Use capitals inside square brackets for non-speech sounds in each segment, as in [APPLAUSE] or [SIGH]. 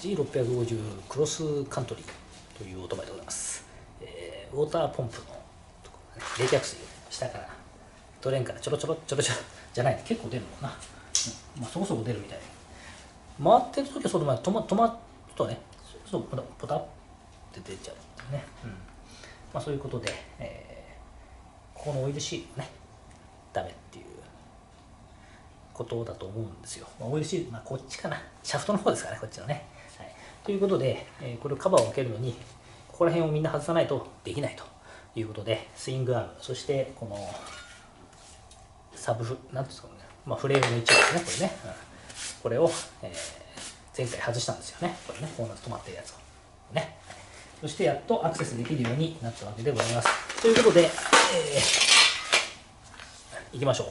G650 クロスカントリーというオートバイでございます、えー、ウォーターポンプの冷却水下からドレーンからちょろちょろちょろちょろじゃない結構出るのかな、うんまあ、そこそこ出るみたい。回ってる時はそうでも止ま止まるとねそうポタって出ちゃうね、うん。まあ、そういうことで、えー、ここのオイルシールねダメっていうことだと思うんですよ、まあ、オイルシール、まあ、こっちかな。シャフトの方ですかねこっちのね、ということで、え、これをカバーを開けるのにここら辺をみんな外さないとできないと。いうことでスイングアームそしてこのサブフなんですかね、まあ、フレームの一部ですねこれね、うん、これを、えー、前回外したんですよね。これねこうなって止まってるやつを。ね。そしてやっとアクセスできるようになったわけでございます。ということで、えー、いきましょう。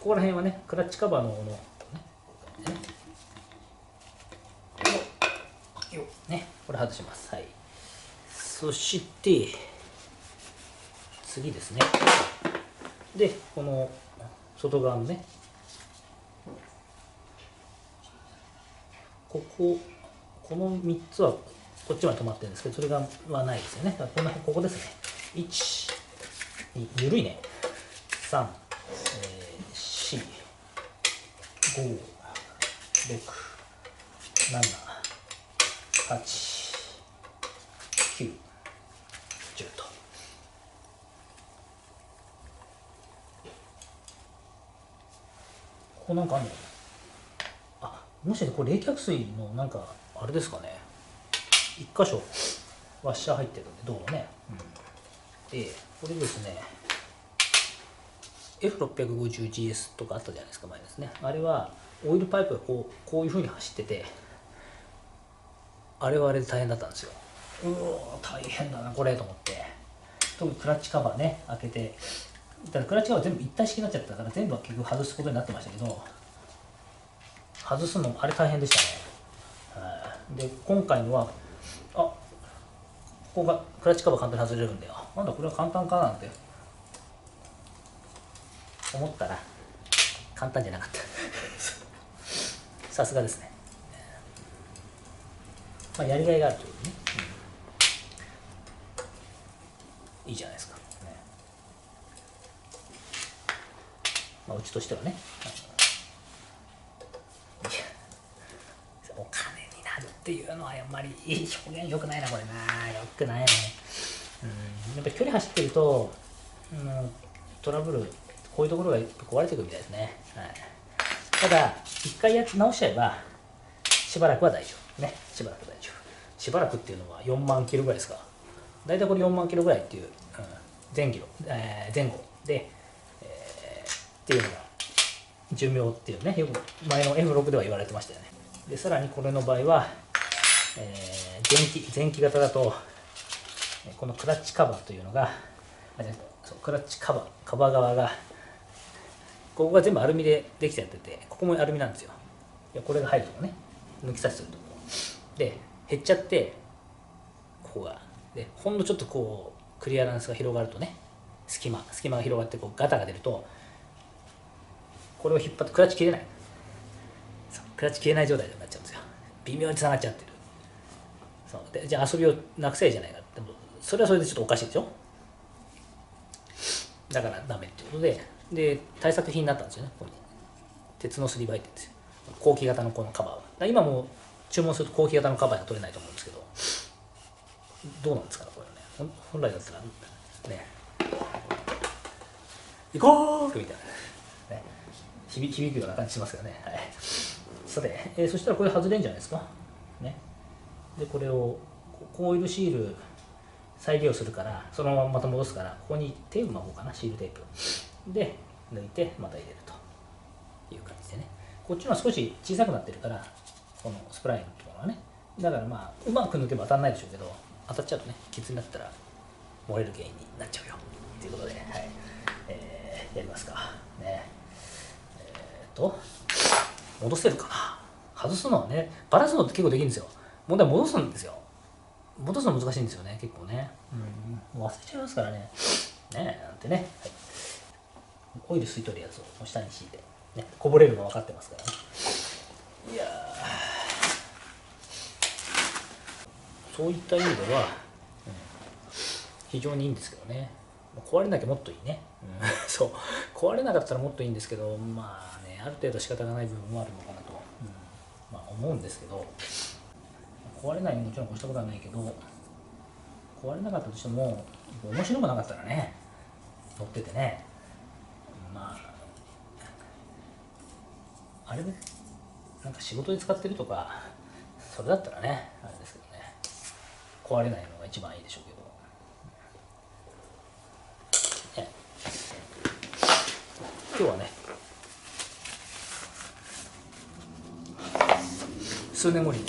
ここら辺はねクラッチカバーののねねこれ外します。はい。そして次ですね。でこの外側のね。こここの3つはこっちまで止まってるんですけどそれがはないですよね。このここですね。1ゆるいね。3、えー、4 5 6 7 8 10と。ここなんかあるのあもしこれ冷却水のなんかあれですかね？一箇所ワッシャー入ってるんで道路ね、うん、でこれですね。F650GS とかあったじゃないですか前ですね。あれはオイルパイプがこうこういうふうに走っててあれはあれで大変だったんですよ。うお大変だなこれと思って。特にクラッチカバーね開けて。だクラッチカバー全部一体式になっちゃったから全部は結局外すことになってましたけど。外すのあれ大変でしたね、で今回のはあここがクラッチカバー簡単に外れるんであなんだこれは簡単かなんて。思ったら簡単じゃなかった。[LAUGHS] さすがですね、まあ、やりがいがあるというね。いいじゃないですか、ね。まあ、うちとしてはね、[LAUGHS] お金になるっていうのはやっぱりいい表現よくないなこれな。よくないね。うん。やっぱり距離走ってると、うん、トラブルこういうところが壊れていくみたいですね、はい、ただ一回やって直しちゃえばしばらくは大丈夫。ね。しばらく大丈夫。しばらくっていうのは4万キロぐらいですか。大体これ4万キロぐらいっていう、うん、前キロ、えー、前後で、えー、っていうのが寿命っていうねよく前の F6 では言われてましたよね。でさらにこれの場合は、えー、前期前期型だとこのクラッチカバーというのがそうクラッチカバーカバー側がここが全部アルミでできちゃっててここもアルミなんですよ。いやこれが入るとこね抜き差しするとこ。で減っちゃってここがでほんのちょっとこうクリアランスが広がるとね隙間隙間が広がってこうガタが出るとこれを引っ張ってクラッチ切れない。クラッチ切れない状態になっちゃうんですよ。微妙につながっちゃってる。そう。でじゃあ遊びをなくせえじゃないかでもそれはそれでちょっとおかしいでしょ？だからダメってことで。で対策品になったんですよねここに。鉄のすりばいってんですよ。後期型のこのカバーは。今も注文すると後期型のカバーが取れないと思うんですけど。どうなんですか？これね。本来だったらね。行こう！みたいな、ね、響響くような感じしますけどね、はい、さて、えー、そしたらこれ外れんじゃないですか？ね。でこれをコイルシール再利用するからそのまままた戻すからここにテープの方かな。シールテープ。で抜いてまた入れると。いう感じでね。こっちのは少し小さくなってるからこのスプラインのところはね。だからまあうまく抜けば当たらないでしょうけど。当たっちゃうとね傷になったら漏れる原因になっちゃうよ。ということで、はい。えー、やりますか。ね。えー、っと戻せるかな。外すのはねバラすのって結構できるんですよ。問題は戻すんですよ。戻すの難しいんですよね結構ね。うん。忘れちゃいますからね。ねなんてね、はい、オイル吸い取るやつを下に敷いて、ね、こぼれるの分かってますからね。いやそういった意味では、うん、非常にいいんですけどね。壊れなきゃもっといいね、うん、[LAUGHS] そう。壊れなかったらもっといいんですけどまあねある程度仕方がない部分もあるのかなと、うん。まあ、思うんですけど。壊れないもちろん越したことはないけど壊れなかったとしても面白くなかったらね乗っててね。まああれでなんか仕事で使ってるとかそれだったらねあれですけど。壊れないのが一番いいでしょうけど、ね、今日はね数年後に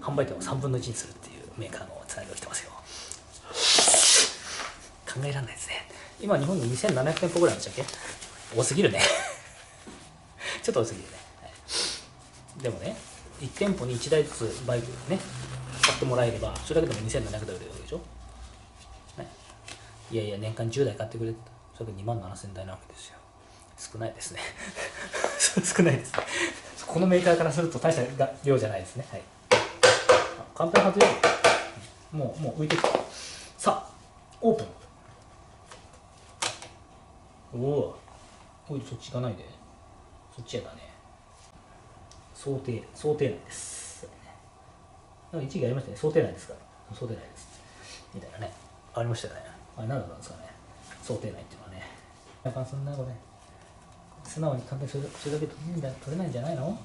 販売店を3分の1にするっていうメーカーのつなぎが来てますよ。考えられないですね。今日本に2700店舗ぐらいあるんでしたっけ？多すぎるね。ちょっと多すぎるね、はい、でもね1店舗に1台ずつバイクね買ってもらえればそれだけでも2700台売れるわけでしょ、ね、いやいや年間10台買ってくれそれで2万7000台なわけですよ。少ないですね。[LAUGHS] 少ないですね。このメーカーからすると大した量じゃないですね。はい。簡単外れるもうもう浮いてきた。さあオープン。おお。おいそっち行かないで。そっちやだね。想定想定内です。なんか一時ありましたね。想定内ですから。想定内ですみたいなね。ありましたよね。あれ何だったんですかね。想定内っていうのはね。やっぱそんなこれ素直に簡単にそれそれだけ取れない取れないんじゃないの？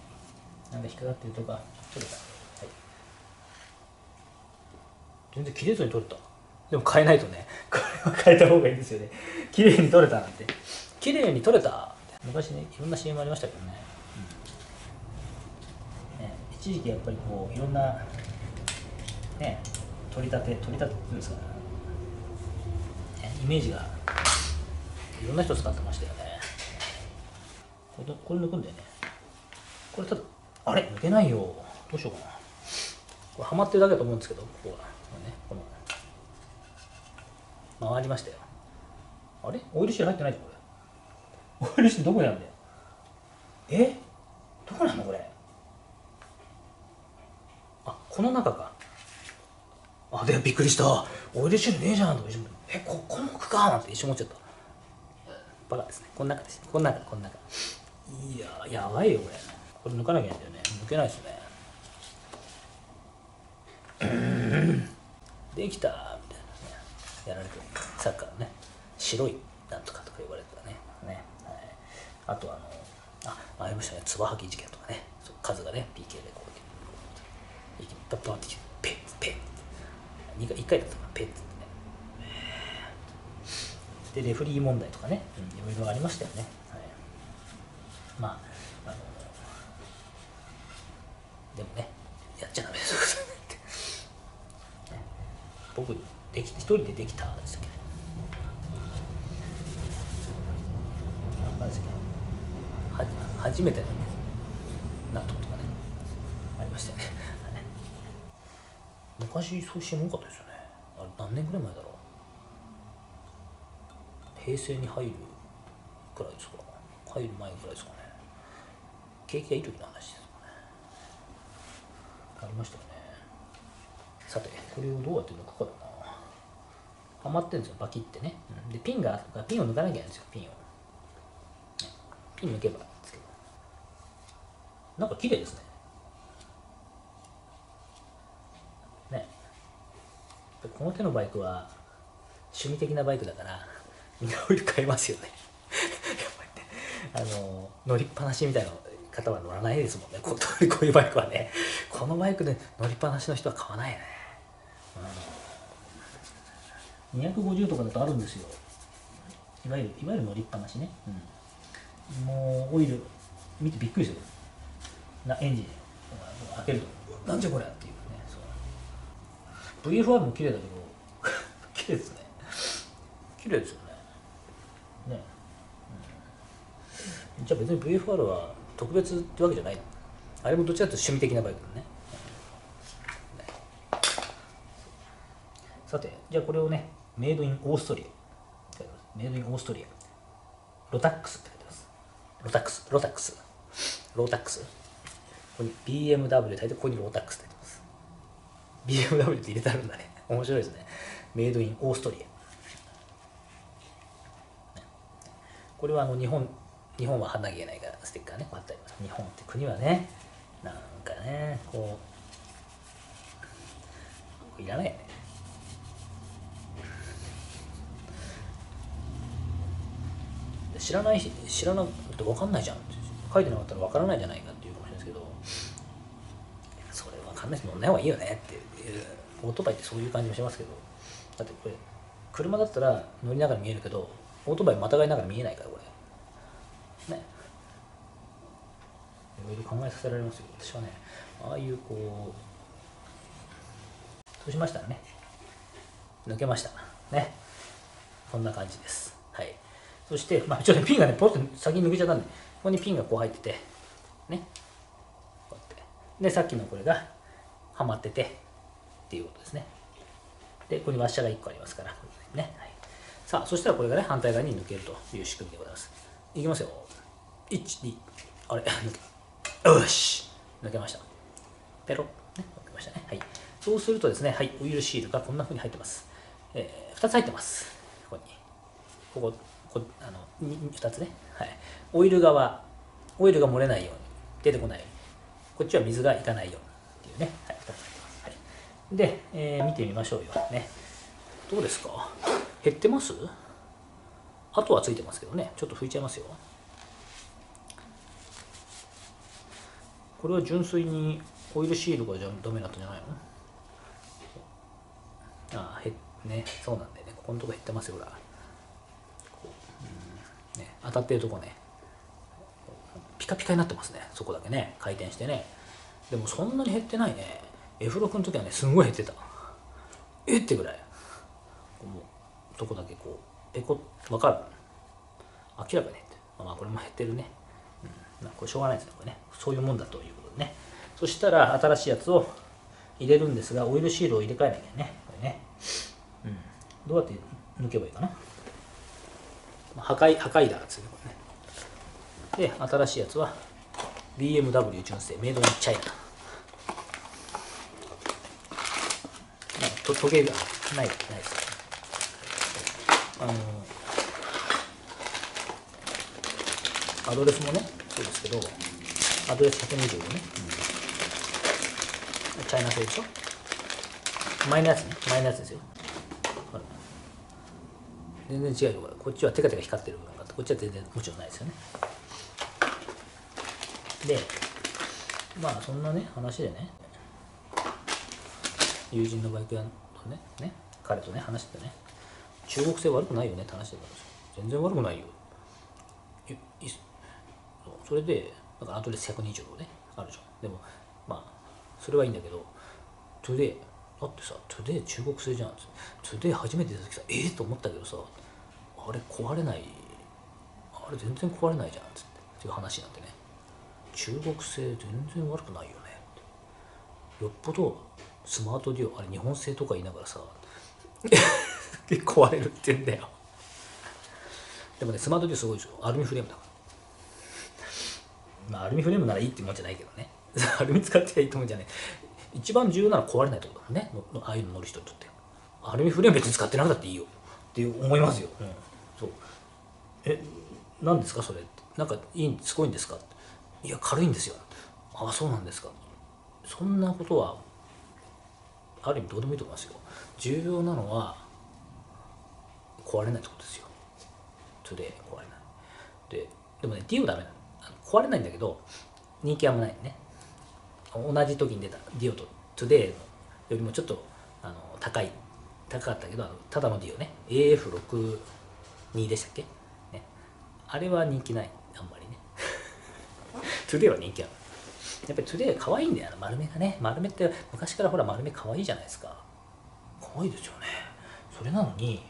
なんか引っかかってるとか取れた。はい。全然切れずに取れた。でも変えないとね。[LAUGHS] これは変えた方がいいんですよね。綺麗に取れたなんて。綺麗に取れた。昔ねいろんな CM ありましたけどね,、うん、ね一時期やっぱりこういろんなね取り立て取り立てっていうんですかね。イメージがいろんな人使ってましたよね。これこれ抜くんだよね。これただあれ抜けないよ。どうしようかな。これはまってるだけだと思うんですけどここがこねこの。回りましたよ。あれ？オイルシール入ってないじゃんこれ。オイルシールどこにあるんだよ。え？どこなのこれ？あこの中か。あでびっくりした。オイルシールねえじゃんとか一瞬えここの奥か？なんて一瞬思っちゃった。バカですね。この中ですこの中この中いややばいよこれ。これ抜かなきゃいけないんだよね。抜けないですね。できたみたいなね。やられてる。サッカーのね。白いなんとかとか言われてたね。ね、はい、あとあのあありましたね。つばはき事件とかね。数がね PK でこう一気にパッパッてペッ回だったかなペッってね。でレフリー問題とかね。いろいろありましたよね、はい、まああのでもねやっちゃダメですよ。[LAUGHS] 僕でき一人でできたんですけど。まあ初めてだねなんとかねありましたよね。昔そうしても多かったですよね。あれ何年ぐらい前だろう。平成に入るくらいですか。入る前ぐらいですかね。景気がいい時の話ですかね。ありましたよね。さてこれをどうやって抜くかだな。はまってるんですよバキってね、でピンがピンを抜かなきゃいけないんですよピンを、ピン抜けばですけどなんか綺麗ですね。この手のバイクは趣味的なバイクだから [LAUGHS] みんなオイル買いますよね。[LAUGHS] やっぱりねあの乗りっぱなしみたいな方は乗らないですもんね。こ [LAUGHS] うこういうバイクはね。このバイクで乗りっぱなしの人は買わないよね、うん、250とかだとあるんですよ。いわゆるいわゆる乗りっぱなしね、うん、もうオイル見てびっくりする。なエンジン。開けるとなんじゃこれっていう。ねそう VFR も綺麗だけど。[LAUGHS] 綺麗ですね。綺麗ですよね。ね、うん、じゃあ別に VFR は特別ってわけじゃない。あれもどちらかというと趣味的なバイクだね。さてじゃあこれをねメイドインオーストリア。メイドインオーストリア。ロタックスって書いてます。ロタックスロタックス。ロータックス。ここに BMW で書いてここにロータックスって BMW って入れてあるんだね。[LAUGHS] 面白いですね。メイドインオーストリア。これはあの日本日本は花毛ないからステッカーねこうあったります。日本って国はねなんかねこういらないよね。知らないし知らなくて分かんないじゃん。書いてなかったら分からないじゃないかっていうかもしれないですけどそれ分かんないし乗んない方がいいよねっていうオートバイってそういう感じもしますけど。だってこれ車だったら乗りながら見えるけどオートバイまたがりながら見えないからこれ。ね。いろいろ考えさせられますよ。私はねああいうこうそうしましたらね。抜けました。ね。こんな感じです。はい。そして、まあ、ちょっとピンがね、ポッと先に抜けちゃったんで、ここにピンがこう入ってて、ね。こうやって。で、さっきのこれがはまってて、っていうことですね。で、ここにワッシャーが1個ありますから、ね。はい、さあ、そしたらこれがね、反対側に抜けるという仕組みでございます。いきますよ。1、2、あれ、抜け。よし抜けました。ペロ、ね、抜けましたね。はい。そうするとですね、はい、オイルシールがこんな風に入ってます。えー、2つ入ってます。ここに。こここあの 2, 2つね、はい、オイル側オイルが漏れないように出てこないようにこっちは水がいかないようにね、はい、2つ入ってます、はい、で、えー、見てみましょうよね。どうですか？減ってます？あとはついてますけどね。ちょっと拭いちゃいますよ。これは純粋にオイルシールがじゃダメだったんじゃないの？ああへねそうなんでね。ここのとこ減ってますよほら。ね、当たってるとこね。ピカピカになってますね。そこだけね。回転してね。でもそんなに減ってないね。F6 の時はねすんごい減ってた。えっ？てぐらい。もうどこだけこうペコわかる？明らかに減ってまあこれも減ってるね、うん、まあ、これしょうがないですねこれね。そういうもんだということでね。そしたら新しいやつを入れるんですがオイルシールを入れ替えなきゃね。これね、うん、どうやって抜けばいいかな。破壊破壊だですね。で新しいやつは BMW 純正メイドインチャイナ。と時計がないないですあのアドレスもねそうですけどアドレス125ね、うん、チャイナ製でしょ？前のやつね。前のやつですよ。全然違うよ。こっちはテカテカ光ってる部分があってこっちは全然もちろんないですよね。でまあそんなね話でね友人のバイク屋とねね彼とね話してね中国製悪くないよねって話してたんですよ。全然悪くないよ。それでだからアドレス125ねあるじゃん。でもまあそれはいいんだけどトゥデイだってさトゥデイ中国製じゃんトゥデイ初めて出た時さええー、と思ったけどさあれ壊れないあれ全然壊れないじゃんって。っていう話になってね。中国製全然悪くないよね。よっぽどスマートデュオあれ日本製とか言いながらさ [LAUGHS] 壊れるって言うんだよ。でもねスマートデュオすごいですよアルミフレームだから。まあアルミフレームならいいってもんじゃないけどね。[LAUGHS] アルミ使ってりゃいいと思うんじゃない。一番重要なのは壊れないってことだもんね。ああいうの乗る人にとって。アルミフレーム別に使ってなくたっていいよ。って思いますよ、うん。そう。え何ですかそれなんかいいすごいんですかいや軽いんですよ。ああそうなんですか。そんなことはある意味どうでもいいと思いますよ。重要なのは壊れないってことですよ。トゥデイ壊れない。ででもねディオダメなの。壊れないんだけど人気あんまないね。同じ時に出たディオとトゥデイよりもちょっとあの高い高かったけどただのディオね。AF6 2でしたっけ、ね、あれは人気ない。あんまりね。トゥデイは人気あるやっぱりトゥデイ可愛いんだよ丸目がね。丸目って昔からほら丸目可愛いじゃないですか。可愛いですよね。それなのに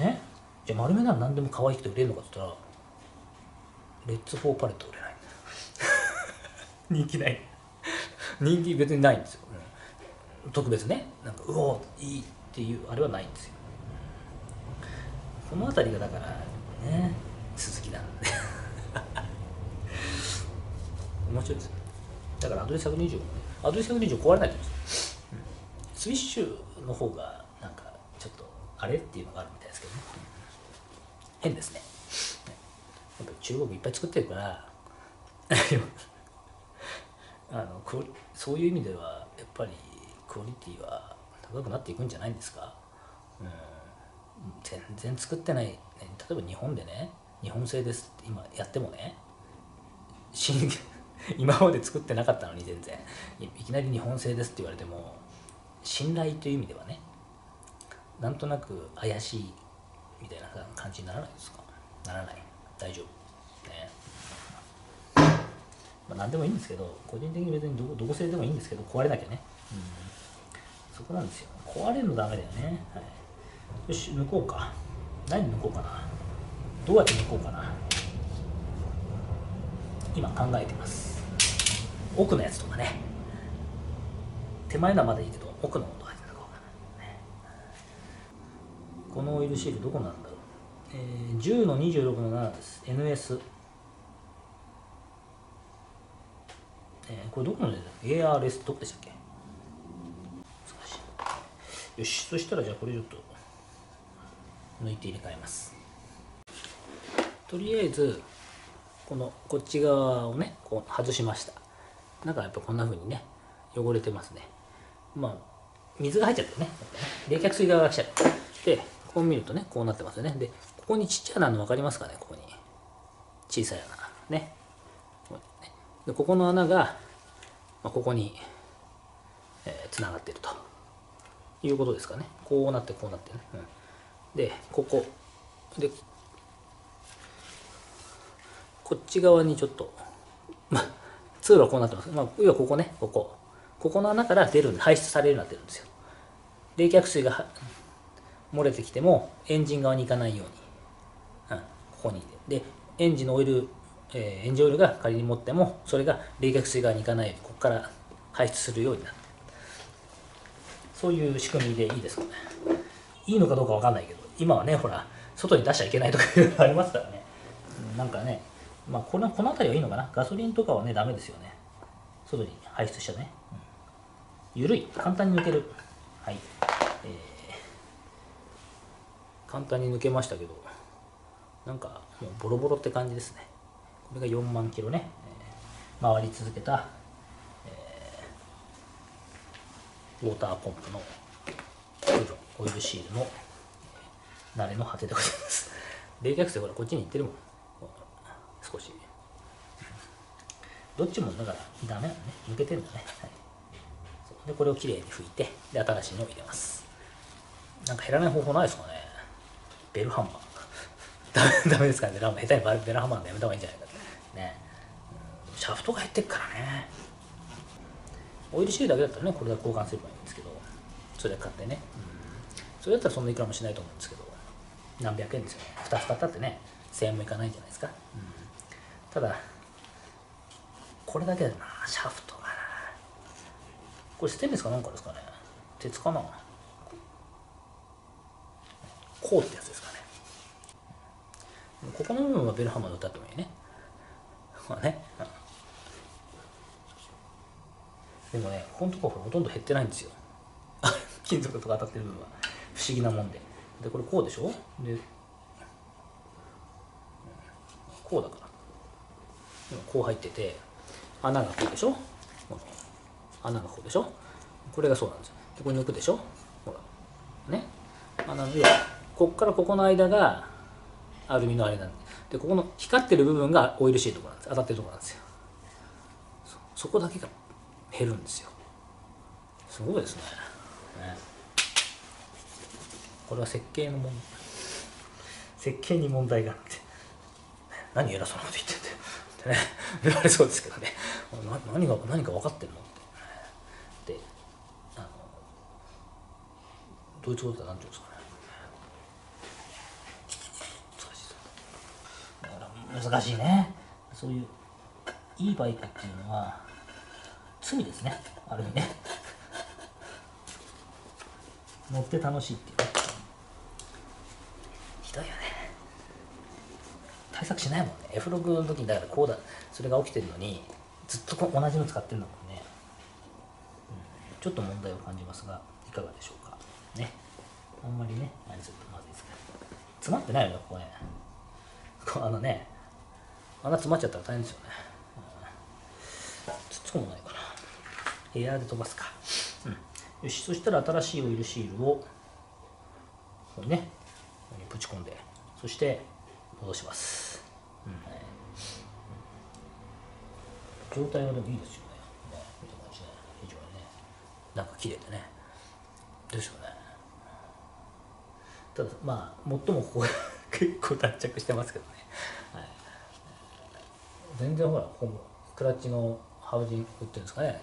え？じゃあ丸目なら何でも可愛くて売れるのかって言ったらレッツ・フォー・パレット売れない。[LAUGHS] 人気ない。人気別にないんですよ、特別ね。なんかうおいいっていうあれはないんですよ。この辺りがだからね続きなんで面白いですだからアドレス120もねアドレス120壊れないと思うんですよ、うん、スウィッシュの方がなんかちょっとあれっていうのがあるみたいですけどね、変ですね。やっぱり中国いっぱい作ってるから [LAUGHS] あのそういう意味ではやっぱりクオリティは高くなっていくんじゃないんですか、うん、全然作ってない、ね、例えば日本でね日本製ですって今やってもね新 [LAUGHS] 今まで作ってなかったのに全然。いきなり日本製ですって言われても信頼という意味ではねなんとなく怪しいみたいな感じにならないですか？ならない。大丈夫。ね。まあ何でもいいんですけど個人的に別にどこどこ製でもいいんですけど壊れなきゃね、うん、そこなんですよ。壊れるのダメだよね、はい、よし抜こうか。何抜こうかな。どうやって抜こうかな。今考えてます。奥のやつとかね。手前のはまだいいけど奥の音入ってたか分かな、ね、このオイルシールどこなんだろう、えー、10の26の7です。NS えー、これどこので ARS どこでしたっけ？難しい。よし。そしたらじゃあこれちょっと。抜いて入れ替えます。とりあえずこのこっち側をねこう外しました。中やっぱこんな風にね汚れてますね。まあ水が入っちゃってね。冷却水側が来ちゃうでこう見るとねこうなってますよね。でここにちっちゃなの分かりますかね？ここに。小さい穴。ね。でここの穴が、まあ、ここに、えー、がっていると。いうことですかね。こうなってこうなってね、うん、でここ。でこっち側にちょっと、まあ、通路はこうなってます。まあ、要はここね、ここ。ここの穴から出る、排出されるようになってるんですよ。冷却水が漏れてきても、エンジン側に行かないように。うん、ここに。で、エンジンのオイル、えー、エンジンオイルが仮に持っても、それが冷却水側に行かないように、ここから排出するようになって。そういう仕組みでいいですかね。いいのかどうかわかんないけど、今はね、ほら、外に出しちゃいけないとかいうのありますからね。なんかね、まあこのこの辺りはいいのかな？ガソリンとかはねダメですよね。外に排出しちゃね、うん、緩い。簡単に抜ける。はい、えー、簡単に抜けましたけどなんかもうボロボロって感じですね。これが4万キロね、えー、回り続けた、えー、ウォーターポンプのオイルシールの慣れの果てでございます。冷却水ほらこっちに行ってるもん。少し。どっちもだからダメなのね。抜けてるのね、はい、でこれをきれいに拭いてで新しいのを入れます。なんか減らない方法ないですかね。ベルハンマー。[LAUGHS] ダメダメですからね。ベルハンマー下手にベルハンマーでやめた方がいいんじゃないかね、シャフトが減ってっからね。オイルシールだけだったらねこれだけ交換すればいいんですけど。それ買ってね、うん、それだったらそんないくらもしないと思うんですけど。何百円ですよね。2つ買ったってね1000円もいかないんじゃないですか、うん。ただこれだけだなシャフトがな。これステンレスかなんかですかね。鉄かな。こうってやつですかね。ここの部分はベルハマーで歌ってもいいね。まあね、でもねこのとこほとんど減ってないんですよ。[LAUGHS] 金属とか当たってる部分は。不思議なもんで。でこれこうでしょ？でこうだから。こう入ってて穴がこうでしょ？穴がこうでしょ？これがそうなんですよ。でこれ抜くでしょ？ほらね。穴の要はこっからここの間がアルミのあれなんで。でここの光ってる部分がオイルシートなんです。当たってるところなんですよ。そこだけが減るんですよ。すごいですね。ね。これは設計の問題。設計に問題があって。何偉そうなこと言ってんだよってね言われそうですけどね何が何か分かってんの？って。であのドイツ語では何て言うんですかね。難しい難しいね。そういういいバイクっていうのは罪ですね。ある意味ね。乗って楽しいっていうねひどいよね対策しないもんね。F 6の時にだからこうだそれが起きてるのにずっと同じの使ってるんだもんね、うん、ちょっと問題を感じますがいかがでしょうか。ね。あんまりね何するとまずいですから。詰まってないよねここね。こあのね穴詰まっちゃったら大変ですよね、うん、つっつくもないかな。エアーで飛ばすか、うん、よしそしたら新しいオイルシールをこれねここにぶち込んでそして戻します、うんはい状態はでもいいですよね。ね。見た感じね非常にね。なんか綺麗でね。ですよね。ただまあ最もここ結構脱着してますけどね、はい、全然ほらここもクラッチのハウジングっていうんですかね。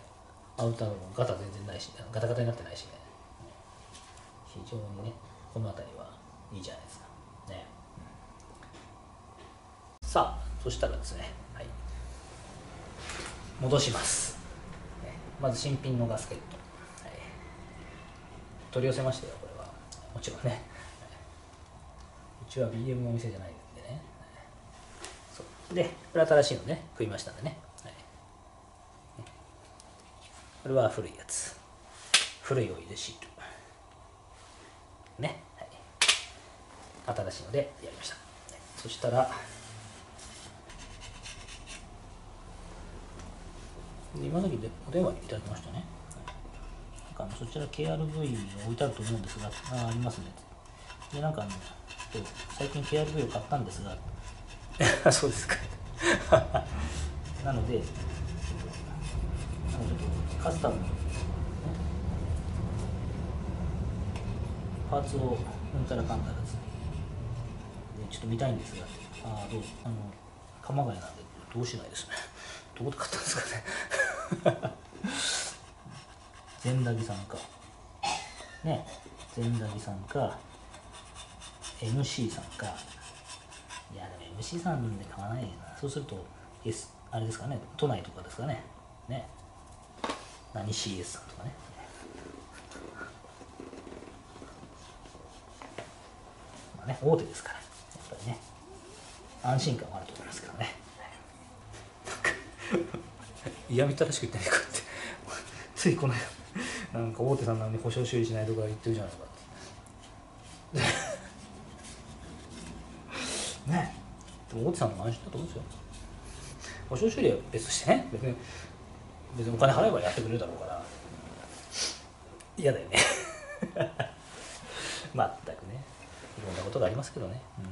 アウターのガタ全然ないしガタガタになってないしね。非常にねこの辺りはいいじゃないですか。ね、うんさあそしたらですね、戻します、まず新品のガスケット、はい、取り寄せましたよこれは。もちろんね、うちは BM のお店じゃないんでね、そう。でこれ新しいのね。食いましたんでね、はい。これは古いやつ。古いオイルシール。ね、はい、新しいのでやりました。そしたら今時でお電話いただきましたね。なんかあのそちら KRV が置いてあると思うんですがあありますね。でなんかあの最近 KRV を買ったんですが。[LAUGHS] そうですか。[LAUGHS] なのでちょっとカスタムの、ね、パーツをうんたらかんたらですねでちょっと見たいんですがああどうあの鎌ヶ谷なんでどうしないですね。[LAUGHS] どこで買ったんですかね善田木さんか。ね。善田木さんか。MC さんか。いやでも MC さんで買わないよな。そうすると、S、あれですかね。都内とかですかね。ね。何 CS さんとかね。まあね大手ですから。やっぱりね。安心感はあると思いますけどね。嫌みったらしく言ってないかってついこの間なんか大手さんなのに保証修理しないとか言ってるじゃないかってねでも大手さんの安心だと思うんですよ保証修理は別としてね別に別にお金払えばやってくれるだろうから嫌だよねまったくねいろんなことがありますけどね、うん、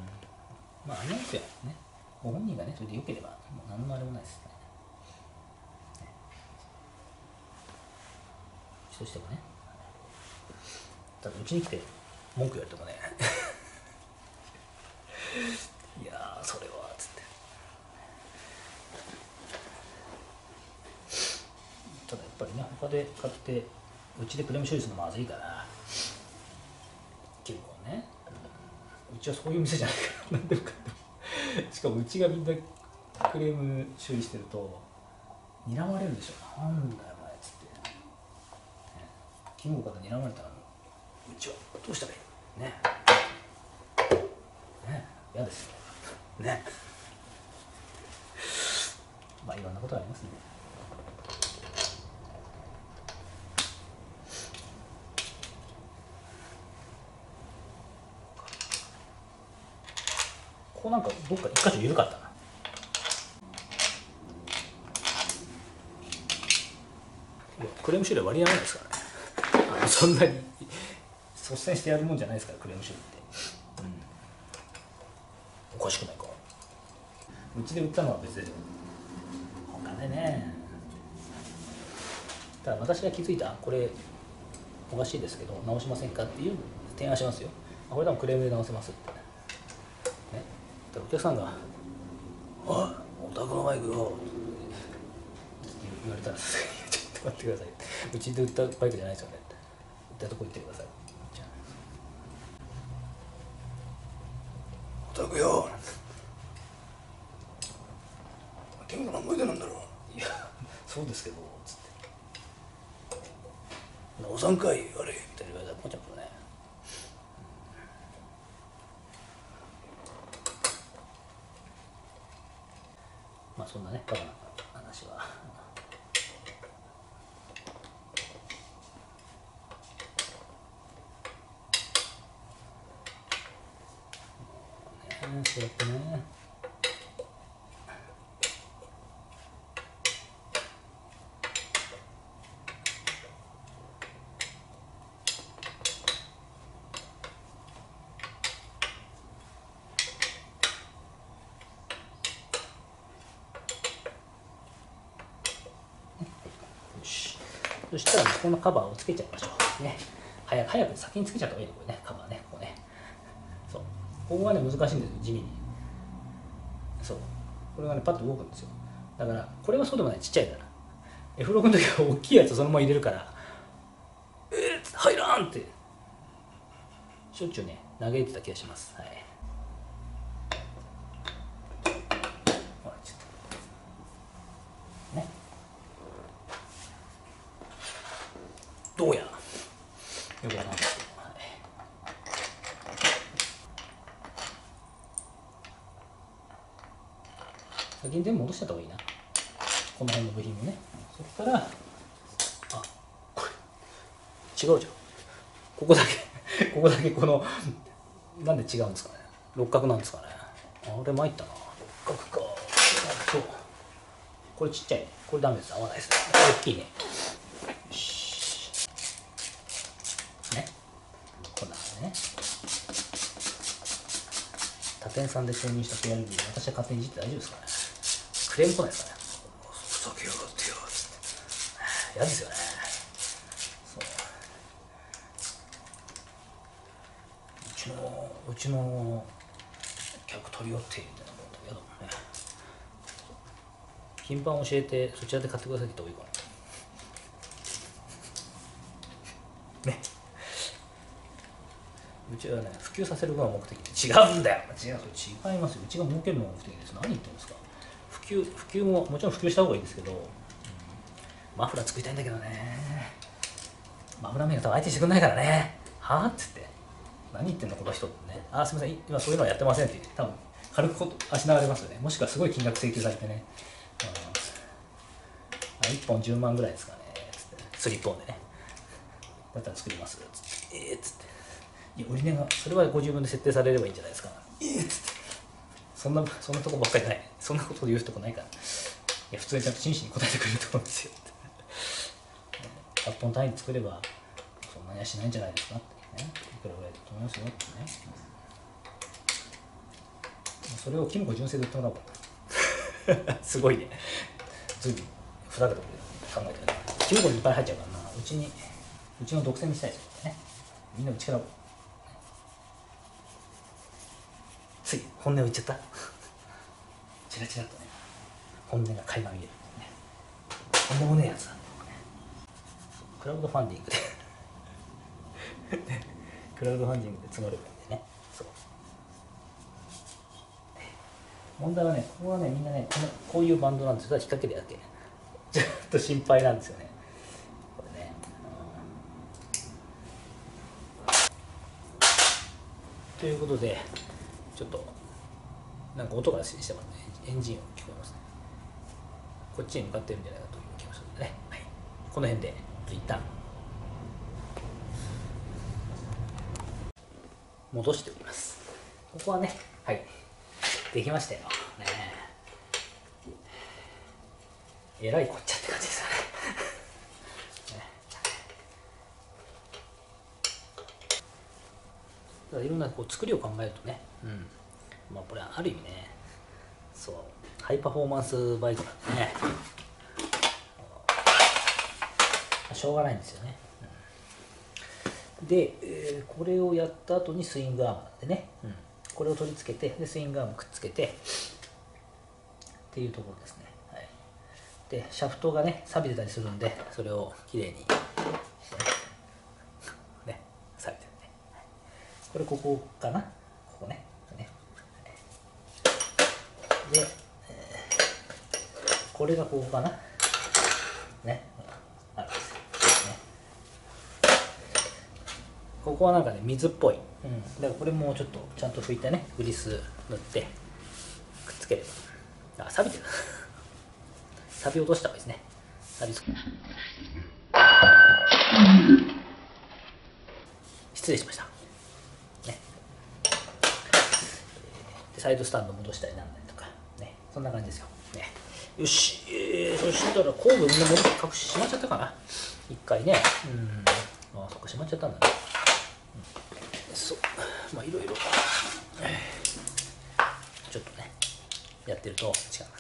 まあありますよねご本人がねそれでよければもう何のあれもないですねとしてもね。ただうちに来て文句言われてもね。[LAUGHS] いやそれはつって。ただやっぱりね他で買ってうちでクレーム処理するのまずいから。結構ね。うちはそういう店じゃないから何でもかっても。しかもうちがみんなクレーム処理してると睨まれるでしょ。なんだよ金吾から睨まれたらうちはどうしたらいい？ね。ね。嫌ですよ。ね。まあいろんなことがありますね。ここなんかどっか一箇所緩かったな。クレーム処理は割り合わないですからね。そんなに。率先してやるもんじゃないですからクレーム処理って、うん、おかしくないか。うちで売ったのは別で他でね。ただ私が気づいたこれおかしいですけど直しませんかっていう提案しますよ。これ多分クレームで直せますって。ね。だからお客さんが「おいお宅のマイクよ」って言われたら「[LAUGHS] ちょっと待ってください」うちで売ったバイクじゃないですよね。ったとこ行ってください。じゃあ「お宅よ」天狗の思い出なんだろう。いやそうですけどつって「直さんかいあれ」みたいな言われたら困っちゃうからね。まあそんなねバカな話はそうやってねよし。そしたら、ね、このカバーをつけちゃいましょう。ね。早く早く先につけちゃった方がいいねこれねカバーねここねそうここがね難しいんですよ地味に。そう。これがねパッと動くんですよ。だからこれはそうでもない。ちっちゃいから。F6 の時は大きいやつそのまま入れるからえー、入らんって。しょっちゅうね嘆いてた気がします。はい。ね。どうやよくわかんないですけど、はい先に全部戻しちゃった方がいいな。この辺の部品もね。そしたらあこれ。違うじゃん。ここだけ。[LAUGHS] ここだけこのなんで違うんですかね。六角なんですかね。あれ参ったな。六角か。そう。これちっちゃいね。これダメです。合わないですね。大きいね。ね。こんな感じね。他店さんで購入した PRB 私は勝手にいじって大丈夫ですかね。クレーム来ないですかねふざけやがってよつって。嫌ですよねそう。うちのうちの客取り寄ってみたいなこと嫌だ。もんね頻繁教えてそちらで買ってくださいって言った方がいいかな。ね。うちはね普及させるのが目的で。違うんだよ。違う違いますよ。うちが儲けるのが目的です。何言ってるんですか。普及普及ももちろん普及した方がいいですけど、うん。マフラー作りたいんだけどね。マフラーメーカー多分相手してくんないからね。はあっつって。何言ってんのこの人ってね。あすみません。今そういうのはやってませんってって多分軽くこ足流れますよね。もしくはすごい金額請求されてね、うん、あ1本10万ぐらいですかね。つって。スリップオンでね。だったら作ります。つって。ええっつって。いや売り値がそれはご自分で設定されればいいんじゃないですか。ええっつって。そんなそんなとこばっかりない。そんなこと言うとこないから。いや普通にちゃんと真摯に答えてくれると思うんですよ。って100本単位作ればそんなにはしないんじゃないですかってね。いくらぐらいだと思いますよってね。それを金庫純正で売ってもらおうかすごいね。ずいぶんふざけたこと考えてるね。金庫にいっぱい入っちゃうからな。うちにうちの独占にしたいですよね。みんなうちからつい本音を言っちゃった。チラチラとね本音が垣間見えるね。本物もねえやつだね。クラウドファンディングで。[LAUGHS] クラウドファンディングで募ればいいんでね。そう。問題はねここはねみんなねこのこういうバンドなんですよ。引っ掛けるだけ。[LAUGHS] ちょっと心配なんですよね、ということでちょっとなんか音がしてますね。エンジン音聞こえますね。こっちに向かってるんじゃないかという気がするんでね、はい、この辺で一旦戻しておきます。ここはねはい。できましたよ。ね。えらいこっちゃって感じですよねねいろんなこう作りを考えるとね、うん、まあこれはある意味ねそうハイパフォーマンスバイクなんでね。しょうがないんですよね、で、えーこれをやった後にスイングアームなんでね、うん。これを取り付けてでスイングアームくっつけてっていうところですね、はい、でシャフトがね錆びてたりするんでそれをきれいにね錆びてるねこれここかな？ここね。ね。で、えーこれがここかな？ね。あるんですよ。ね。ここはなんかね水っぽい、うん、だからこれもちょっとちゃんと拭いてねグリス塗ってくっつければ。あ錆びてる。[LAUGHS] 錆び落とした方がいいですね。錆びつく失礼しましたねで最サイドスタンド戻したりなんだりとかね。そんな感じですよ。ね。よし、えー、そしたらコードみんな戻って隠ししまっちゃったかな。一回ね。うん。あそっかしまっちゃったんだね、うん、そう。まあいろいろ。ちょっとね。やってると時間